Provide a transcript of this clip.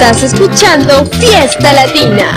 Estás escuchando Fiesta Latina.